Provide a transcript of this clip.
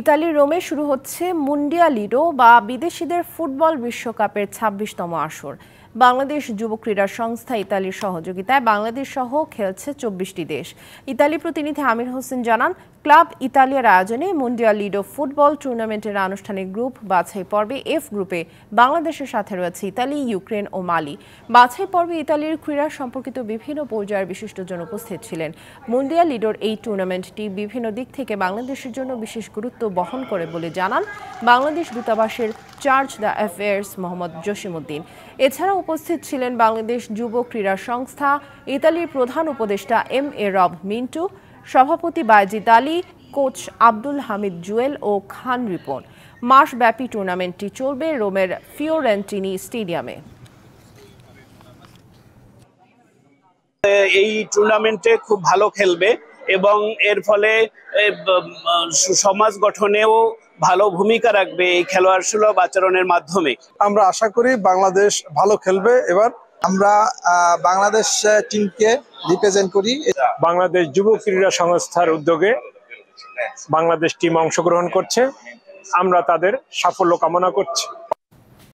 ইতালির রোমে শুরু হচ্ছে মুন্ডিয়ালিডো বা বিদেশিদের ফুটবল বিশ্বকাপের ছাব্বিশতম আসর। বাংলাদেশ যুব ক্রীড়া সংস্থা ইতালির সহযোগিতায় বাংলাদেশ সহ খেলছে চব্বিশটি দেশ। ইতালি প্রতিনিধি আমির হোসেন জানান, ক্লাব ইতালিয়ার আয়োজনে মুন্ডিয়ালিডো ফুটবল টুর্নামেন্টের আনুষ্ঠানিক গ্রুপ বাছাই পর্বে এফ গ্রুপে বাংলাদেশের সাথে রয়েছে ইতালি, ইউক্রেন ও মালি। বাছাই পর্বে ইতালির ক্রীড়া সম্পর্কিত বিভিন্ন পর্যায়ের বিশিষ্টজন উপস্থিত ছিলেন। মুন্ডিয়ালিডোর এই টুর্নামেন্টটি বিভিন্ন দিক থেকে বাংলাদেশের জন্য বিশেষ গুরুত্ব বহন করে বলে জানান বাংলাদেশ দূতাবাসের charge d' affaires Mohammad Jasimuddin. এছাড়া উপস্থিত ছিলেন বাংলাদেশ যুব ক্রীড়া সংস্থা, ইতালির প্রধান উপদেষ্টা এম এ রব মিন্টু, সভাপতি বায়জিদ আলী, কোচ আব্দুল হামিদ জুয়েল ও খান রিপন। মাসব্যাপী টুর্নামেন্টটি চলবে রোমের ফিওরেন্টিনি স্টেডিয়ামে। এই টুর্নামেন্টে খুব ভালো খেলবে। এবং এর ফলে এ, সমাজ গঠনেও ভালো ভূমিকা রাখবে এই খেলোয়াড় সুলভ আচরণের মাধ্যমে। আমরা আশা করি বাংলাদেশ ভালো খেলবে। এবার আমরা আহ, বাংলাদেশ টিমকে রিপ্রেজেন্ট করি। বাংলাদেশ যুব ক্রীড়া সংস্থার উদ্যোগে বাংলাদেশ টিম অংশগ্রহণ করছে। আমরা তাদের সাফল্য কামনা করছি।